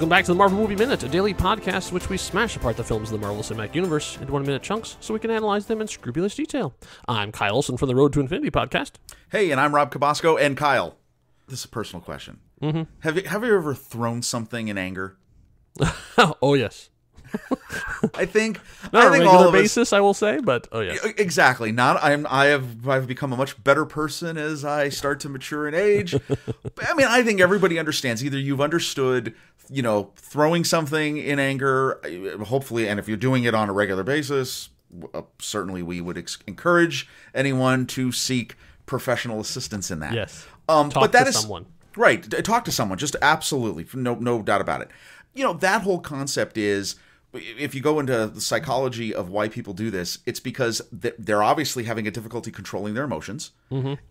Welcome back to the Marvel Movie Minute, a daily podcast in which we smash apart the films of the Marvel Cinematic Universe into one minute chunks so we can analyze them in scrupulous detail. I'm Kyle Olson from the Road to Infinity podcast. Hey, and I'm Rob Cabasco and Kyle. This is a personal question. Mm-hmm. Have you have you ever thrown something in anger? oh, yes. I think Not I on a think regular all of us- basis, I will say, but oh, yeah. Exactly. Not I'm I have I've become a much better person as I start to mature in age. I mean, I think everybody understands either you've understood, you know, throwing something in anger, uh, hopefully and if you're doing it on a regular basis, uh, certainly we would ex- encourage anyone to seek professional assistance in that. Yes. Um Talk but that to is someone. Right. Talk to someone. Just absolutely. No, no doubt about it. You know, that whole concept is if you go into the psychology of why people do this, it's because they're obviously having a difficulty controlling their emotions,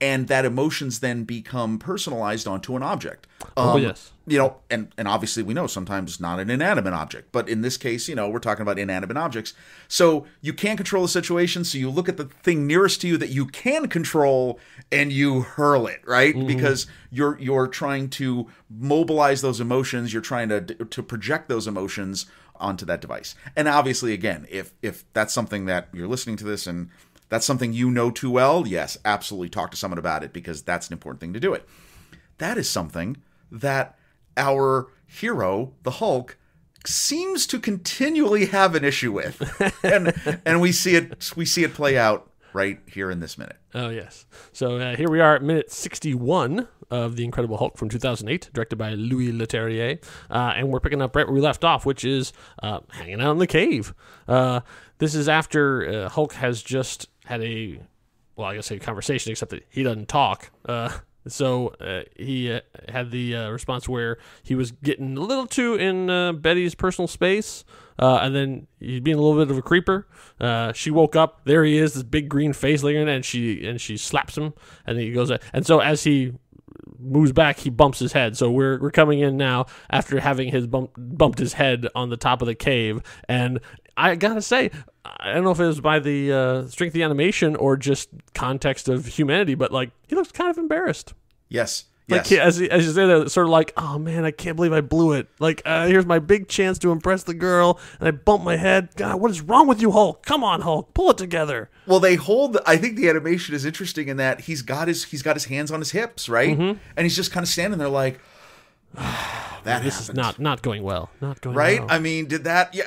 and that emotions then become personalized onto an object. Oh, Um, yes. You know, and and obviously we know sometimes not an inanimate object, but in this case, you know, we're talking about inanimate objects. So you can't control the situation, so you look at the thing nearest to you that you can control and you hurl it, right? Because you're you're trying to mobilize those emotions, you're trying to to project those emotions onto that device. And obviously again, if if that's something that you're listening to this and that's something you know too well, yes, absolutely talk to someone about it because that's an important thing to do it that is something that our hero, the Hulk, seems to continually have an issue with, and and we see it we see it play out right here in this minute. Oh, yes. So uh, here we are at minute 61 of The Incredible Hulk from 2008, directed by Louis Leterrier. Uh, and we're picking up right where we left off, which is uh, hanging out in the cave. Uh, this is after uh, Hulk has just had a, well, I guess a conversation, except that he doesn't talk. Uh, so uh, he uh, had the uh, response where he was getting a little too in uh, Betty's personal space, and then he's being a little bit of a creeper. She woke up. There he is, this big green face looking, and she and she slaps him, and he goes. And so as he moves back, he bumps his head. So we're we're coming in now after having his bump, bumped his head on the top of the cave, and I gotta say. I don't know if it was by the uh, strength of the animation or just context of humanity, but like he looks kind of embarrassed. Yes, Like yes, as as you say that, sort of like, oh man, I can't believe I blew it. Like uh, here's my big chance to impress the girl, and I bump my head. God, what is wrong with you, Hulk? Come on, Hulk, pull it together. Well, they hold. I think the animation is interesting in that he's got his he's got his hands on his hips, right, and he's just kind of standing there like. that This is not not going well. Not going right well. i mean did that yeah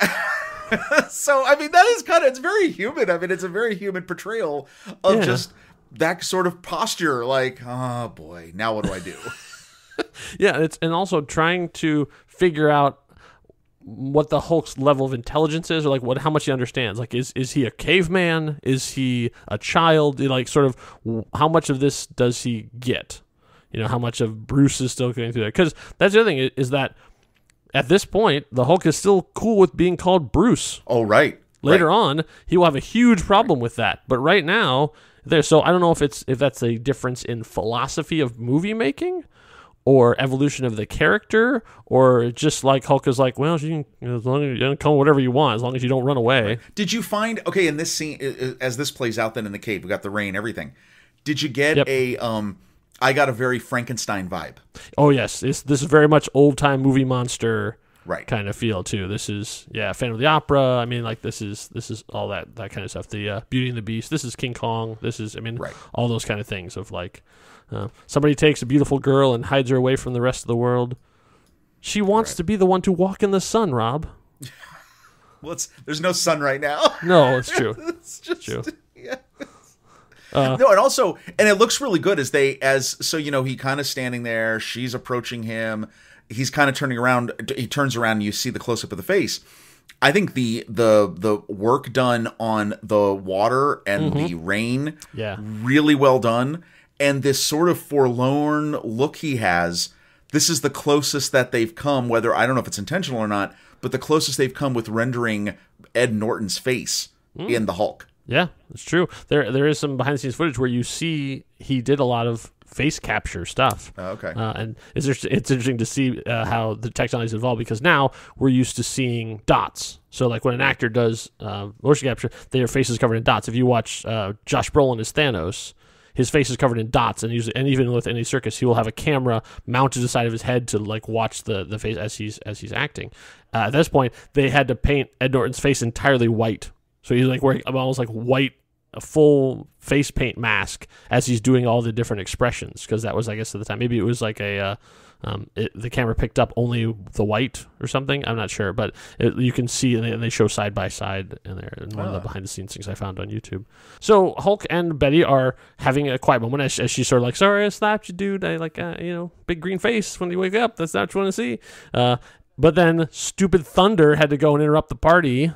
so i mean that is kind of it's very human i mean it's a very human portrayal of Yeah. just that sort of posture like oh boy now what do i do Yeah, it's and also trying to figure out what the Hulk's level of intelligence is, or like what how much he understands. Like, is is he a caveman? Is he a child? Like, sort of, how much of this does he get? You know, how much of Bruce is still going through that? Because that's the other thing is that at this point, the Hulk is still cool with being called Bruce. oh right Later right. on, he will have a huge problem with that. But right now, there. So I don't know if it's if that's a difference in philosophy of movie making, or evolution of the character, or just like Hulk is like, well, you can, as long as you call whatever you want, as long as you don't run away. did you find okay in this scene as this plays out then in the cave we got the rain everything did you get Yep. a um i got a very frankenstein vibe Oh yes, this this is very much old time movie monster right kind of feel too. This is yeah, Phantom of the Opera. I mean, like this is this is all that that kind of stuff. The uh, Beauty and the Beast. This is King Kong. This is I mean, Right. all those kind of things of like uh, somebody takes a beautiful girl and hides her away from the rest of the world. She wants Right. to be the one to walk in the sun, Rob. well it's there's no sun right now No, it's true. it's just True. yeah Uh, no, and also, and it looks really good as they, as so you know, he kind of standing there. She's approaching him. He's kind of turning around. He turns around, and you see the close up of the face. I think the the the work done on the water and the mm-hmm. rain, Yeah. really well done. And this sort of forlorn look he has. This is the closest that they've come. Whether I don't know if it's intentional or not, but the closest they've come with rendering Ed Norton's face hmm. in the Hulk. Yeah, it's true. There there is some behind the scenes footage where you see he did a lot of face capture stuff. Oh, okay. Uh, and it's just, it's interesting to see uh, how the technology's evolved because now we're used to seeing dots. So like when an actor does uh, motion capture, their face is covered in dots. If you watch uh, Josh Brolin as Thanos, his face is covered in dots, and usually, and even with Andy Serkis, he will have a camera mounted to the side of his head to like watch the the face as he's as he's acting. Uh, at this point, they had to paint Ed Norton's face entirely white, so he's like wearing almost like white a full face paint mask as he's doing all the different expressions because that was I guess at the time. Maybe it was like a uh, um, it, the camera picked up only the white or something I'm not sure but it, you can see and they, and they show side by side in there in one of the behind the scenes things I found on YouTube. So Hulk and Betty are having a quiet moment as, as she's sort of like sorry I slapped you dude. I like uh, you know big green face when you wake up. That's not what you want to see. Uh, but then stupid Thunder had to go and interrupt the party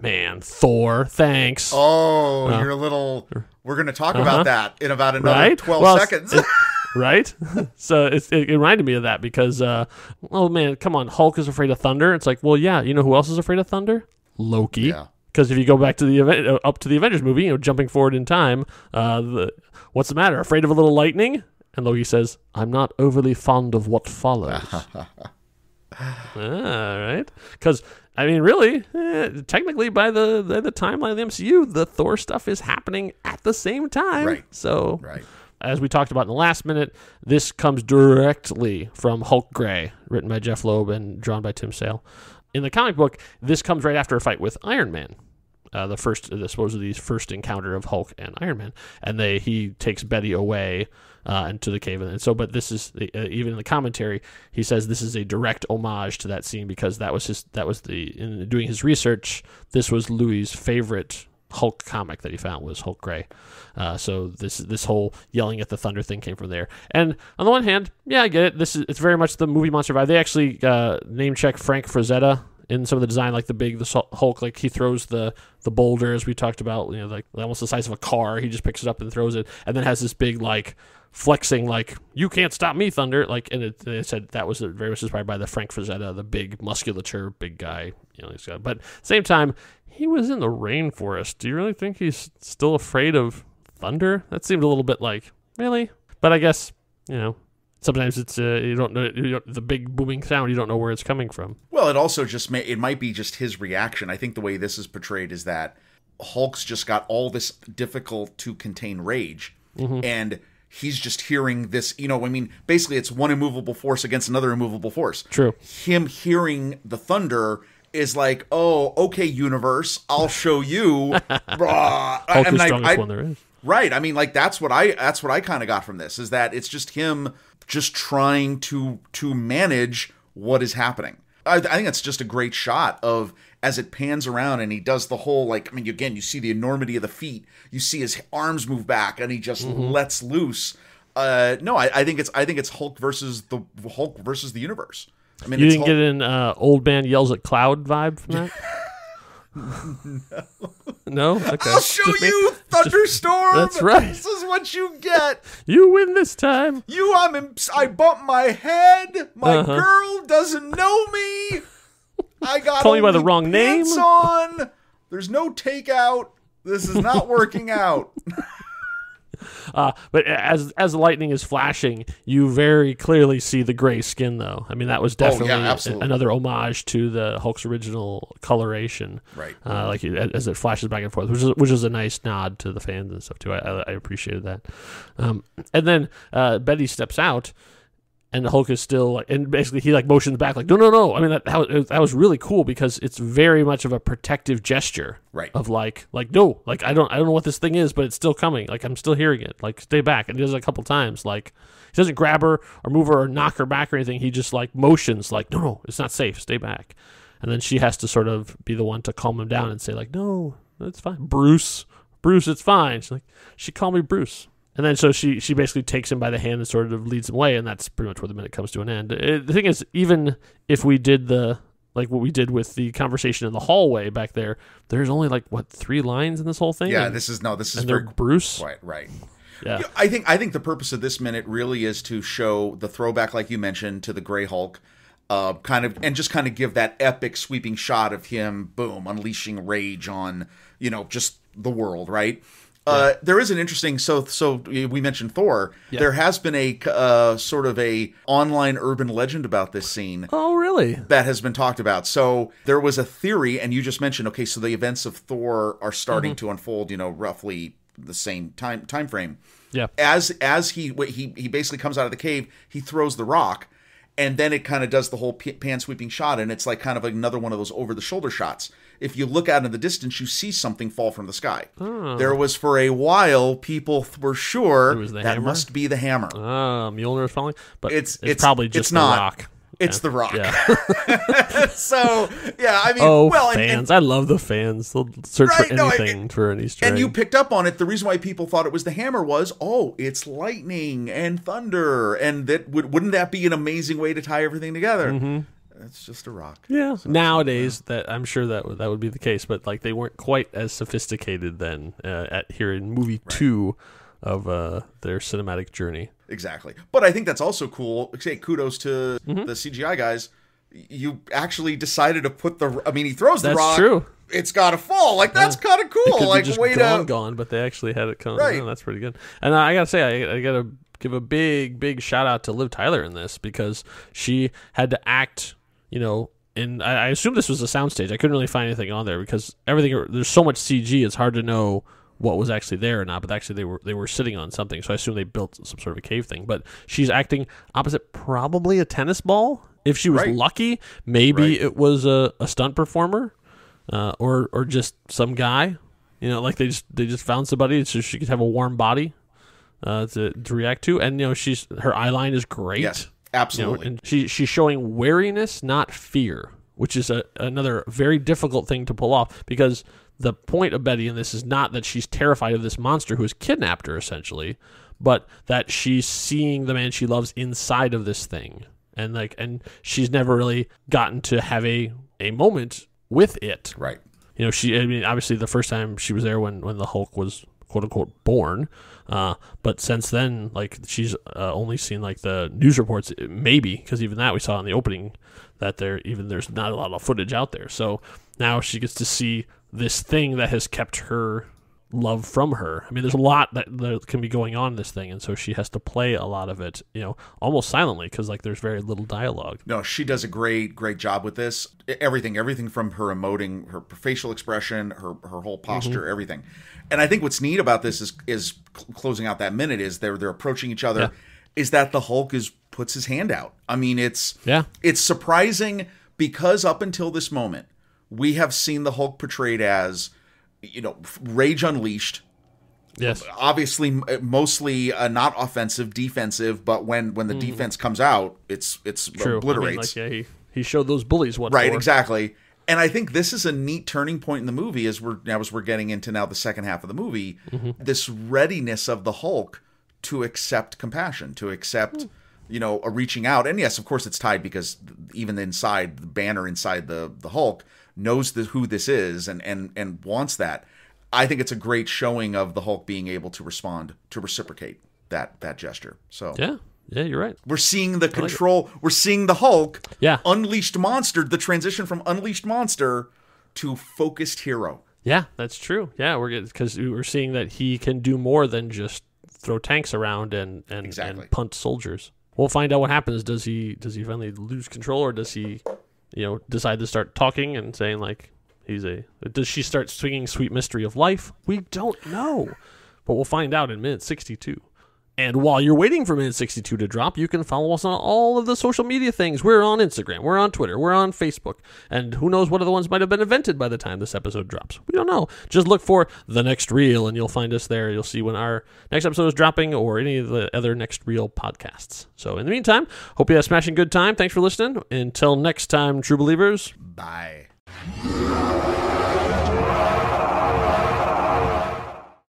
man Thor thanks Oh, you're a little. We're going to talk about that in about another Uh-huh. Right? 12 Well, seconds. it- right? so it, it reminded me of that because, uh, oh man, come on, Hulk is afraid of thunder. It's like, well, yeah, you know who else is afraid of thunder? Loki. Yeah. Because if you go back to the event, uh, up to the Avengers movie, you know, jumping forward in time, uh, the, what's the matter? Afraid of a little lightning? And Loki says, "I'm not overly fond of what follows." ah, right? Because I mean, really, eh, technically, by the, the the timeline of the MCU, the Thor stuff is happening at the same time. Right. So, right. as we talked about in the last minute, this comes directly from Hulk Gray, written by Jeph Loeb and drawn by Tim Sale. In the comic book, this comes right after a fight with Iron Man. Uh, the first, the supposedly first encounter of Hulk and Iron Man, and they he takes Betty away uh, into the cave, and so. But this is uh, even in the commentary, he says this is a direct homage to that scene because that was his that was the in doing his research. This was Louis' favorite Hulk comic that he found was Hulk Gray. Uh, so this this whole yelling at the thunder thing came from there. And on the one hand, yeah, I get it. This is it's very much the movie monster vibe. They actually uh, name check Frank Frazetta in some of the design, like the big the Hulk, like he throws the the boulder as we talked about, you know, like almost the size of a car. He just picks it up and throws it, and then has this big like flexing like you can't stop me thunder like and it, they said that was uh, very much inspired by the frank frazetta the big musculature big guy you know he's got but same time he was in the rainforest. Do you really think he's still afraid of thunder? That seemed a little bit like really? But i guess you know sometimes it's uh, you don't know you don't, the big booming sound you don't know where it's coming from Well, it also just may it might be just his reaction. I think the way this is portrayed is that Hulk's just got all this difficult to contain rage, Mm-hmm. and he's just hearing this. You know, I mean, basically, it's one immovable force against another immovable force. True. Him hearing the thunder is like, oh, okay, universe, I'll show you. Bruh. hulk I is mean, I- strongest I- one there is Right. I mean, like that's what I that's what I kind of got from this is that it's just him just trying to to manage what is happening. I, I think it's just a great shot of as it pans around and he does the whole like I mean again you see the enormity of the feet you see his arms move back and he just Mm-hmm. lets loose. Uh, no, I, I think it's I think it's Hulk versus the Hulk versus the universe. I mean, you it's didn't Hulk- get an uh, old man yells at cloud vibe from that no okay I'll show Just you thunderstorm. That's right. This is what you get. you win this time You, I'm in, I bump my head. My Uh-huh. girl doesn't know me. I got Calling you by the wrong name? on. There's no takeout. This is not working out. Uh, but as as the lightning is flashing, you very clearly see the gray skin, though. I mean, that was definitely a- absolutely. another homage to the Hulk's original coloration, Right. Uh, like as it flashes back and forth, which is which is a nice nod to the fans and stuff too. I I, I appreciated that. Um, and then uh, Betty steps out. And the Hulk is still like, and basically he like motions back like, no, no, no. I mean that that was, that was really cool because it's very much of a protective gesture, Right. Of like, like no, like I don't, I don't know what this thing is, but it's still coming. Like I'm still hearing it. Like stay back. And he does it a couple times. Like he doesn't grab her or move her or knock her back or anything. He just like motions like, no, no, it's not safe. Stay back. And then she has to sort of be the one to calm him down and say like, no, it's fine, Bruce, Bruce, it's fine. She's like, she called me Bruce. And then so she she basically takes him by the hand and sort of leads him away, and that's pretty much where the minute comes to an end. Uh, the thing is, even if we did the like what we did with the conversation in the hallway back there, there's only like what three lines in this whole thing. Yeah, and, this is no, this is and very Bruce. right, right. Yeah, I think I think the purpose of this minute really is to show the throwback, like you mentioned, to the Gray Hulk, uh, kind of, and just kind of give that epic sweeping shot of him, boom, unleashing rage on you know just the world, right? Uh, there is an interesting so so we mentioned Thor. There has been a uh, sort of a online urban legend about this scene Oh, really? that has been talked about. So there was a theory, and you just mentioned, okay, so the events of Thor are starting to unfold, you know, roughly the same time time frame. Yeah. As as he he he basically comes out of the cave, he throws the rock, and then it kind of does the whole pan sweeping shot, and it's like kind of another one of those over the shoulder shots. If you look out in the distance, you see something fall from the sky. There was for a while people were sure was that hammer? must be the hammer. Ah, Mjolnir is falling, but It's- it's, it's- probably it's just the not. rock. It's the rock. Yeah. so yeah, I mean, Oh, well, and, fans! and, I love the fans. They'll search Right, for no, anything and- for an Easter and egg. you picked up on it. The reason why people thought it was the hammer was, oh, it's lightning and thunder, and that would wouldn't that be an amazing way to tie everything together? Mm-hmm. It's just a rock. yeah. Nowadays, that I'm sure that would- that would be the case, but like they weren't quite as sophisticated then. Uh, at here in movie two of uh, their cinematic journey. Exactly. But I think that's also cool. Say kudos to Mm-hmm. the CGI guys. You actually decided to put the. I mean, he throws the That's rock. true. It's got to fall. Like that's kind of cool. Like just way gone, to. gone, but they actually had it come. Right. Oh, that's pretty good. And I gotta say, I, I gotta give a big, big shout out to Liv Tyler in this because she had to act, you know. And I, I assume this was a soundstage. I couldn't really find anything on there because everything there's so much CG. It's hard to know what was actually there or not. But actually, they were they were sitting on something. So I assume they built some sort of a cave thing. But she's acting opposite probably a tennis ball. If she was Right. lucky, maybe Right. it was a, a stunt performer uh, or or just some guy. You know, like they just they just found somebody so she could have a warm body uh, to to react to, and you know she's her eye line is great. Yes, You know, absolutely. and she she's showing wariness, not fear, which is a, another very difficult thing to pull off because the point of Betty in this is not that she's terrified of this monster who has kidnapped her essentially, but that she's seeing the man she loves inside of this thing, and like and she's never really gotten to have a a moment with it right. you know she i mean obviously the first time she was there when when the hulk was quote unquote born. Uh but since then like she's uh, only seen like the news reports maybe because even that we saw in the opening that there even there's not a lot of footage out there. So now she gets to see this thing that has kept her love from her i mean there's a lot that, that can be going on in this thing and so she has to play a lot of it you know almost silently because like there's very little dialogue No, she does a great, great job with this. Everything, everything from her emoting, her facial expression, her her whole posture, Mm-hmm. everything. And I think what's neat about this is is cl- closing out that minute is they're they're approaching each other. Yeah. Is that the Hulk is puts his hand out? I mean, it's Yeah. it's surprising because up until this moment, we have seen the Hulk portrayed as you know rage unleashed. Yes. Obviously mostly uh, not offensive defensive but when when the defense comes out it's it's true. Obliterates I mean, like, yeah, he, he showed those bullies what right for. exactly. And i think this is a neat turning point in the movie as we're now as we're getting into now the second half of the movie. Mm-hmm. this readiness of the hulk to accept compassion to accept Hmm. you know a reaching out. And yes of course it's tied because even inside the banner inside the the hulk knows the, who this is and and and wants that i think it's a great showing of the hulk being able to respond to reciprocate that that gesture so Yeah, yeah, you're right. we're seeing the control. We're seeing the Hulk, Yeah. unleashed monster. The transition from unleashed monster to focused hero. Yeah, that's true. Yeah, we're because we're seeing that he can do more than just throw tanks around and and, Exactly. and punt soldiers. We'll find out what happens. Does he does he finally lose control, or does he, you know, decide to start talking and saying like he's a? Does she start swinging sweet mystery of life? We don't know, but we'll find out in minute sixty-two. And while you're waiting for minute 62 to drop, you can follow us on all of the social media things. We're on Instagram, we're on Twitter, we're on Facebook, and who knows what other ones might have been invented by the time this episode drops. We don't know. Just look for the next reel and you'll find us there. You'll see when our next episode is dropping or any of the other next reel podcasts. So in the meantime, hope you had a smashing good time. Thanks for listening. Until next time, true believers. Bye.